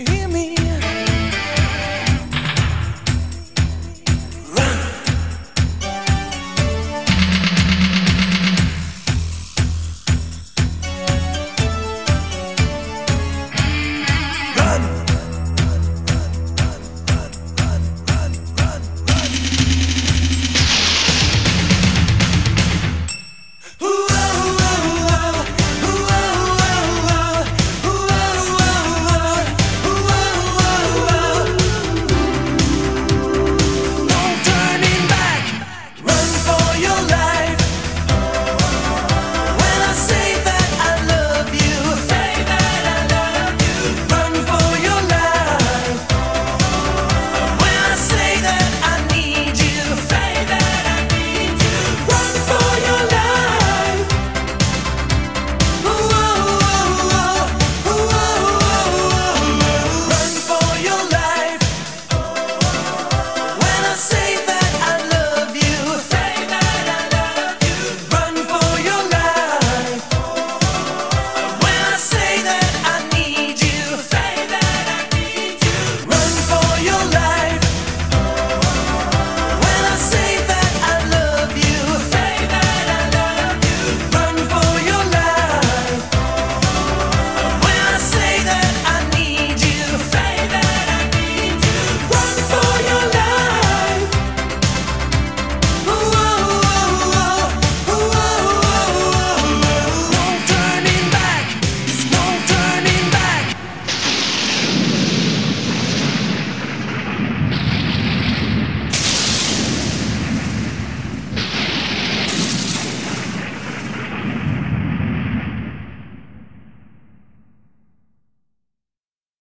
you hear me?